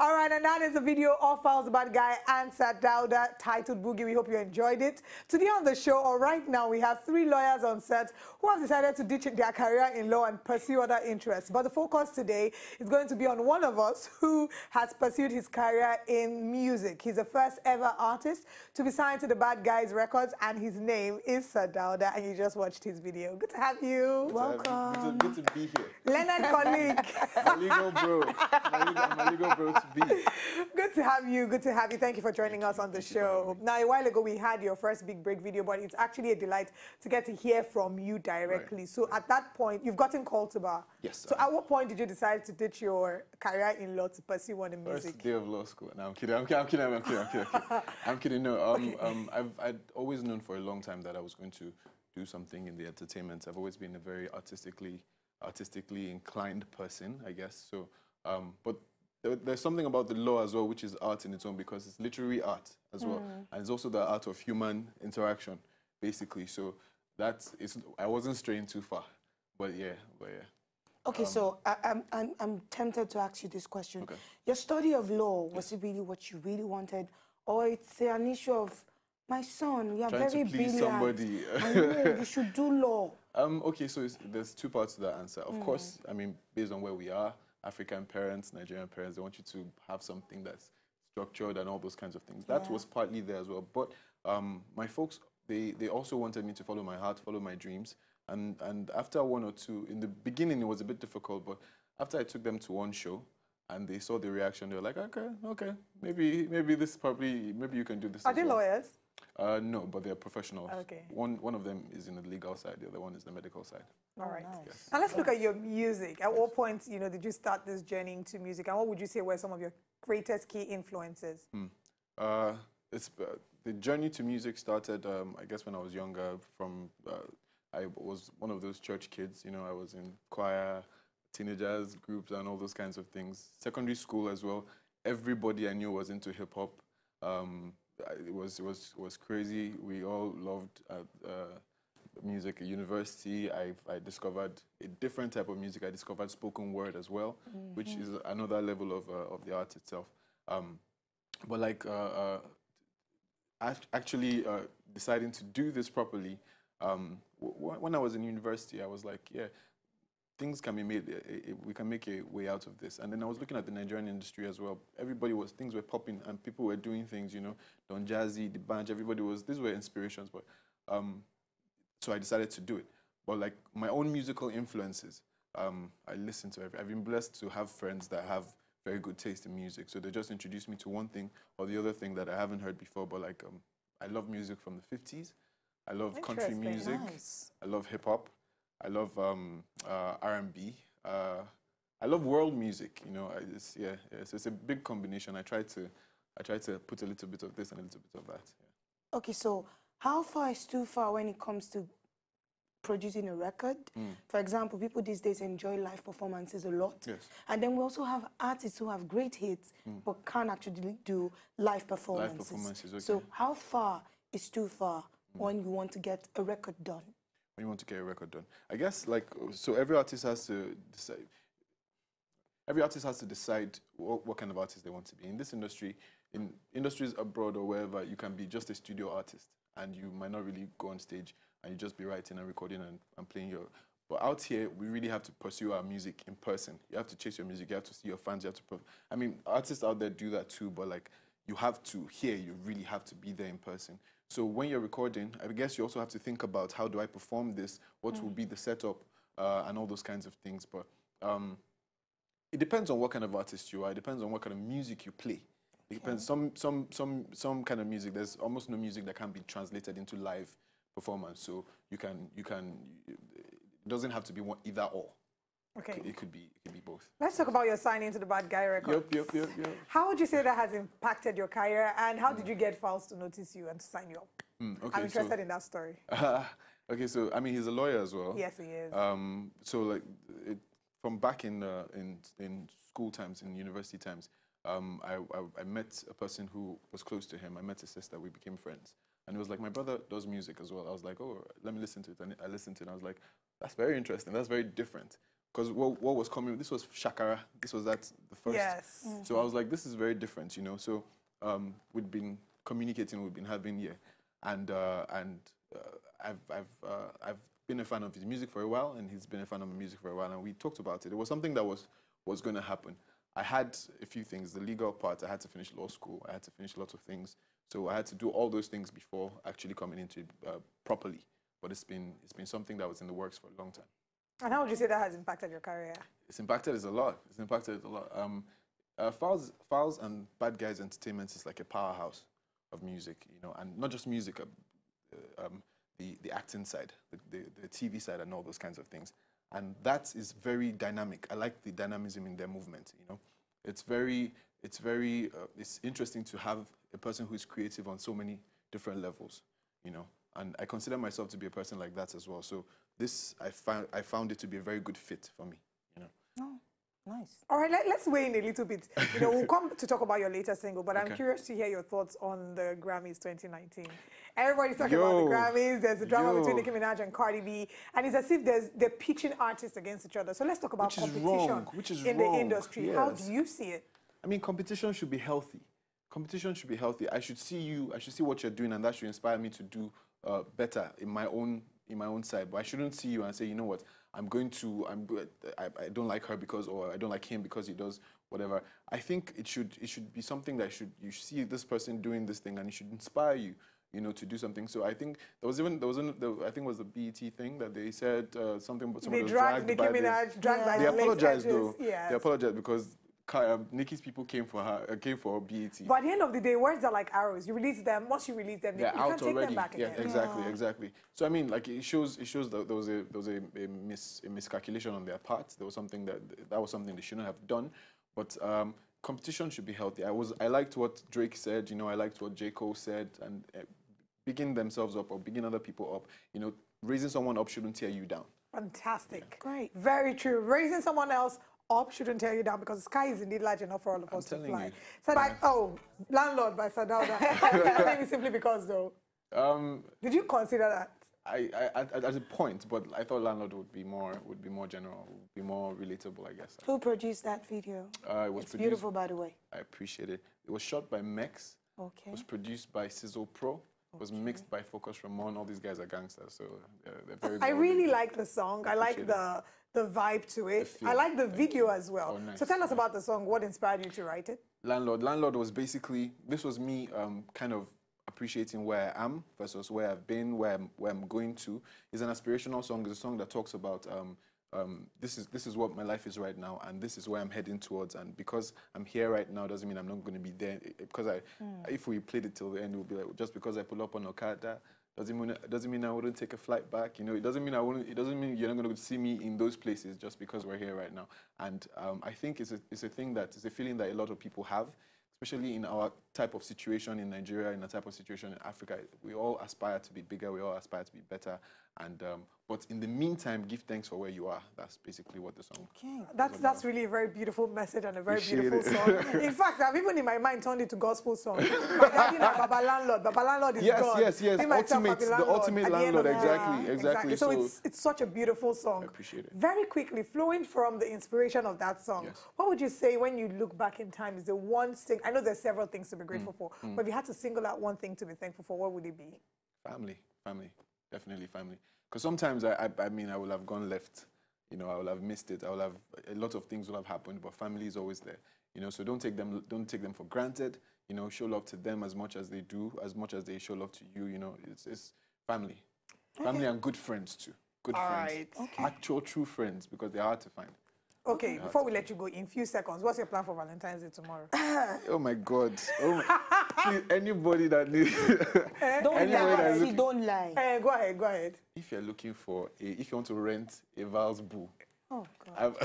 All right, and that is a video of Falz Bad Guy and Dauda titled Boogie. We hope you enjoyed it. Today on the show, or right now, we have three lawyers on set who have decided to ditch their career in law and pursue other interests. But the focus today is going to be on one of us who has pursued his career in music. He's the first ever artist to be signed to the Bad Guys Records, and his name is Sir Dauda, and you just watched his video. Good to have you. Welcome. Good to, good to be here. Leonard colleague. my legal bro. My legal, my legal bro to be. Good to have you. Good to have you. Thank you for joining us on the show. Now, a while ago, we had your first big break video, but it's actually a delight to get to hear from you directly. Right. So at that point, you've gotten called to bar. Yes. So at what point did you decide to ditch your career in law to pursue one in music? First day of law school. No, I'm kidding. I'm kidding. I'm kidding. I'm kidding. I'm kidding. I'm kidding. I'm kidding. No, um, okay. um, I've I'd always known for a long time that I was going to do something in the entertainment. I've always been a very artistically artistically inclined person, I guess. So, um, but there's something about the law as well, which is art in its own, because it's literary art as well, mm. and it's also the art of human interaction, basically. So that's it's. I wasn't straying too far, but yeah, but yeah. Okay, um, so I, am I'm, I'm tempted to ask you this question. Okay. Your study of law, was it really what you really wanted? Or it's an issue of, my son, you are Trying very to please brilliant. somebody. I know, you should do law. Um, okay, so there's two parts to that answer. Of mm. course, I mean, based on where we are, African parents, Nigerian parents, they want you to have something that's structured and all those kinds of things. That yeah. was partly there as well. But um, my folks, they, they also wanted me to follow my heart, follow my dreams. And, and after one or two, in the beginning it was a bit difficult, but after I took them to one show and they saw the reaction, they were like, okay, okay, maybe, maybe this probably, maybe you can do this. Are they well. lawyers? Uh, no, but they're professionals. Okay. One one of them is in the legal side, the other one is the medical side. All right. Nice. Yes. Now let's look at your music. At what point, you know, did you start this journey into music, and what would you say were some of your greatest key influences? Hmm. Uh, it's uh, the journey to music started, um, I guess, when I was younger. From uh, I was one of those church kids. You know, I was in choir, teenagers groups, and all those kinds of things. Secondary school as well. Everybody I knew was into hip hop. Um, it was it was was crazy. We all loved uh, uh, music at university. I I discovered a different type of music. I discovered spoken word as well, mm -hmm. which is another level of uh, of the art itself. Um, but like uh, uh, actually uh, deciding to do this properly. Um, when I was in university, I was like, yeah, things can be made, uh, we can make a way out of this. And then I was looking at the Nigerian industry as well. Everybody was, things were popping and people were doing things, you know, Don Jazzy, D'banj, everybody was, these were inspirations. But um, so I decided to do it. But like my own musical influences, um, I listen to every, I've been blessed to have friends that have very good taste in music. So they just introduced me to one thing or the other thing that I haven't heard before. But like, um, I love music from the 50s. I love country music. Nice. I love hip hop. I love um, uh, R&B. Uh, I love world music. You know, it's, yeah, yeah so it's a big combination. I try to, I try to put a little bit of this and a little bit of that. Yeah. Okay, so how far is too far when it comes to producing a record? Mm. For example, people these days enjoy live performances a lot. Yes. And then we also have artists who have great hits mm. but can't actually do live performances. Live performances, okay. So how far is too far mm. when you want to get a record done? When you want to get a record done? I guess like so every artist has to decide. Every artist has to decide what, what kind of artist they want to be. In this industry, in industries abroad or wherever, you can be just a studio artist and you might not really go on stage and you just be writing and recording and, and playing your but out here, we really have to pursue our music in person. You have to chase your music. You have to see your fans. You have to. I mean, artists out there do that too, but like, you have to here. You really have to be there in person. So when you're recording, I guess you also have to think about how do I perform this? What mm. will be the setup uh, and all those kinds of things. But um, it depends on what kind of artist you are. It depends on what kind of music you play. It depends. Some some some some kind of music. There's almost no music that can be translated into live performance. So you can you can. It doesn't have to be one either or. Okay. It could be it could be both. Let's talk about your signing to the Bad Guy record. Yep, yep, yep, yep. How would you say that has impacted your career, and how mm. did you get Falz to notice you and to sign you up? Mm, okay, I'm interested so, in that story. Uh, okay, so I mean, he's a lawyer as well. Yes, he is. Um, so like, it, from back in uh, in in school times, in university times, um, I, I, I met a person who was close to him. I met his sister. We became friends. And it was like, my brother does music as well. I was like, oh, let me listen to it. And I listened to it, and I was like, that's very interesting. That's very different. Because what, what was coming, this was Shakara, this was that, the first. Yes. So I was like, this is very different, you know. So um, we'd been communicating, we've been having, yeah. And, uh, and uh, I've, I've, uh, I've been a fan of his music for a while, and he's been a fan of my music for a while, and we talked about it. It was something that was, was going to happen. I had a few things, the legal part, I had to finish law school, I had to finish lots of things. So I had to do all those things before actually coming into it uh, properly. But it's been, it's been something that was in the works for a long time. And how would you say that has impacted your career? It's impacted us a lot. It's impacted a lot. Um, uh, Falz, Falz and Bad Guys Entertainment is like a powerhouse of music, you know, and not just music, uh, uh, um, the, the acting side, the, the, the, TV side, and all those kinds of things. And that is very dynamic. I like the dynamism in their movement, you know. It's very, it's very, uh, it's interesting to have a person who is creative on so many different levels, you know. And I consider myself to be a person like that as well. So this, I found, I found it to be a very good fit for me, you know. Oh, nice. All right, let, us weigh in a little bit. You know, we'll come to talk about your latest single, but okay. I'm curious to hear your thoughts on the Grammys 2019. Everybody's talking yo, about the Grammys. There's a drama yo. between Nicki Minaj and Cardi B, and it's as if there's they're pitching artists against each other. So let's talk about which competition which is in wrong. the industry. Yes. How do you see it? I mean, competition should be healthy. Competition should be healthy. I should see you. I should see what you're doing, and that should inspire me to do uh, better in my own in my own side. But I shouldn't see you and say, you know what, I'm going to, I'm, I, I don't like her because, or I don't like him because he does whatever. I think it should, it should be something that should, you see this person doing this thing and it should inspire you, you know, to do something. So I think there was even, there was, an, the, I think it was the BET thing that they said uh, something about somebody they dragged, dragged Nicki Minaj, dragged yeah. by They the apologized though. Yes. They apologized because um, Nicki's people came for her, uh, came for BET. But at the end of the day, words are like arrows. You release them. Once you release them, they're you out can't already. take them back yeah, again. exactly, yeah. exactly. So I mean, like it shows, it shows that there was a there was a, a, mis, a miscalculation on their part. There was something that that was something they shouldn't have done. But um, competition should be healthy. I was I liked what Drake said. You know, I liked what J Cole said, and uh, bigging themselves up or bigging other people up. You know, raising someone up shouldn't tear you down. Fantastic. Yeah. Great. Very true. Raising someone else up shouldn't tear you down because the sky is indeed large enough for all of I'm us to fly. You. So by, oh, Landlord by Sir Dauda. Maybe simply because though. Um, Did you consider that? I, I at, at, a point, but I thought Landlord would be more would be more general, would be more relatable, I guess. Who produced that video? Uh, it was it's produced, beautiful, by the way. I appreciate it. It was shot by Mex. Okay. It was produced by Sizzle Pro. Was mixed by Focus Ramon. All these guys are gangsters, so they're, they're very. I really like the song. I, I like the the vibe to it. I like the video as well. Oh, nice. So tell us about the song. What inspired you to write it? Landlord. Landlord was basically this was me um, kind of appreciating where I am versus where I've been, where I'm, where I'm going to. It's an aspirational song. It's a song that talks about um, um, this is this is what my life is right now, and this is where I'm heading towards. And because I'm here right now, doesn't mean I'm not going to be there. Because I, mm. if we played it till the end, it would be like just because I pull up on Okada doesn't mean doesn't mean I wouldn't take a flight back. You know, it doesn't mean I wouldn't. It doesn't mean you're not going to see me in those places just because we're here right now. And um, I think it's a it's a thing that it's a feeling that a lot of people have, especially in our type of situation in Nigeria, in a type of situation in Africa. We all aspire to be bigger. We all aspire to be better. And um, but in the meantime, give thanks for where you are. That's basically what the song. Okay, that's that's really a very beautiful message and a very Appreciate beautiful it. song. in fact, I've even in my mind turned it to gospel song. my daddy now, Baba Landlord. Baba Landlord is yes, God. Yes, yes, yes. Ultimate, the ultimate landlord. The exactly, yeah, exactly, exactly. So, so, it's it's such a beautiful song. I appreciate it. Very quickly, flowing from the inspiration of that song, yes. what would you say when you look back in time is the one thing? I know there's several things to be grateful mm, for, mm. but if you had to single out one thing to be thankful for, what would it be? Family, family, definitely family. Because sometimes I, I, I, mean, I will have gone left. You know, I will have missed it. I will have a lot of things will have happened, but family is always there. You know, so don't take them don't take them for granted. You know, show love to them as much as they do, as much as they show love to you. You know, it's, it's family, okay. family and good friends too. Good All friends, right. okay. actual true friends, because they're hard to find. Okay, before we let you go, in few seconds, what's your plan for Valentine's Day tomorrow? oh my God! Oh my, please, anybody that needs, don't lie. See, don't lie. Uh, go ahead, go ahead. If you're looking for, a, if you want to rent a Val's boo, oh God.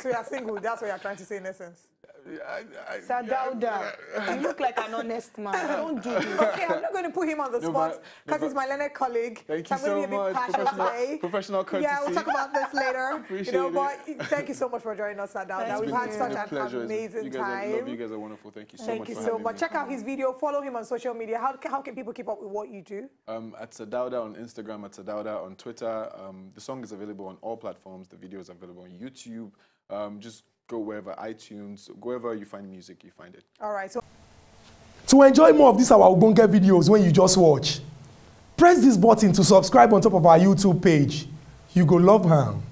so you're single. That's what you're trying to say in essence. Sir Dauda, you look like an honest man. Don't do this. Okay, I'm not going to put him on the no, spot because no, he's my learned colleague. Thank you so much. Professional, today. professional courtesy. Yeah, we'll talk about this later. Appreciate you know, it. But thank you so much for joining us, Sir Dauda. We've had such an pleasure. amazing you guys time. Are, love you guys are wonderful. Thank you so thank much. Thank you so much. Me. Check out his video. Follow him on social media. How, how can people keep up with what you do? Um, at Sir Dauda on Instagram, at Sir Dauda on Twitter. Um, the song is available on all platforms. The video is available. available on YouTube. Um, just go wherever iTunes, wherever you find music, you find it. All right. So To enjoy more of these our Ogbonge videos when you just watch, press this button to subscribe on top of our YouTube page. You go love am.